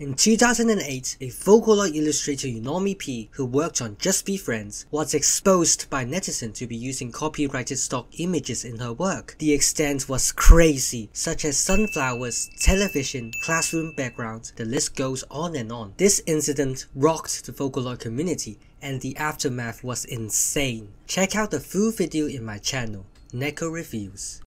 In 2008, a Vocaloid illustrator YunomiP, who worked on Just Be Friends, was exposed by netizens to be using copyrighted stock images in her work. The extent was crazy, such as sunflowers, television, classroom backgrounds, the list goes on and on. This incident rocked the Vocaloid community and the aftermath was insane. Check out the full video in my channel, Neko Reviews.